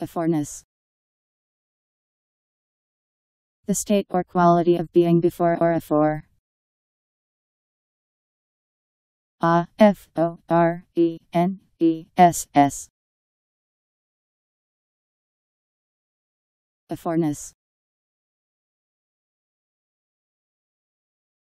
Aforeness. The state or quality of being before or afore. A F O R E N E S S. Aforeness.